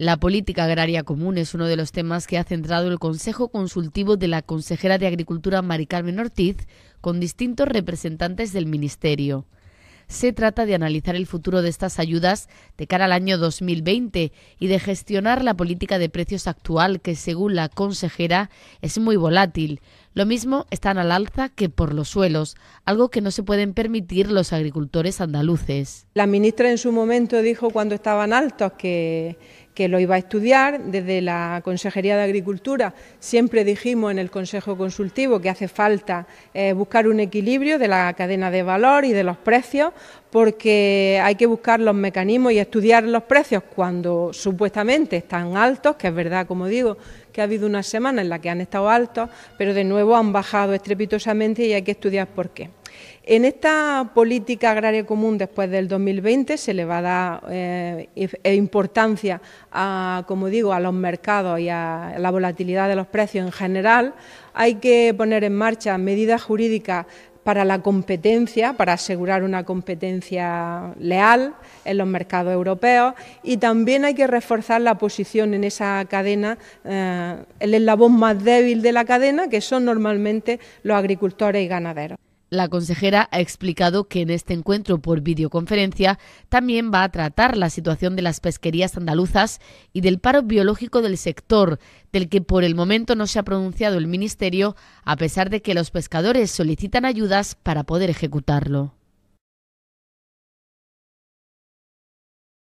La política agraria común es uno de los temas que ha centrado el Consejo Consultivo de la consejera de Agricultura Mari Carmen Ortiz con distintos representantes del Ministerio. Se trata de analizar el futuro de estas ayudas de cara al año 2020 y de gestionar la política de precios actual que, según la consejera, es muy volátil. Lo mismo están al alza que por los suelos, algo que no se pueden permitir los agricultores andaluces. La ministra en su momento dijo cuando estaban altos que que lo iba a estudiar. Desde la Consejería de Agricultura siempre dijimos en el Consejo Consultivo que hace falta eh, buscar un equilibrio de la cadena de valor y de los precios, porque hay que buscar los mecanismos y estudiar los precios cuando supuestamente están altos, que es verdad, como digo, que ha habido una semana en la que han estado altos, pero de nuevo han bajado estrepitosamente y hay que estudiar por qué. En esta política agraria común después del 2020 se le va a dar eh, e importancia, a, como digo, a los mercados y a la volatilidad de los precios en general. Hay que poner en marcha medidas jurídicas para la competencia, para asegurar una competencia leal en los mercados europeos y también hay que reforzar la posición en esa cadena, eh, el eslabón más débil de la cadena, que son normalmente los agricultores y ganaderos. La consejera ha explicado que en este encuentro por videoconferencia también va a tratar la situación de las pesquerías andaluzas y del paro biológico del sector, del que por el momento no se ha pronunciado el Ministerio, a pesar de que los pescadores solicitan ayudas para poder ejecutarlo.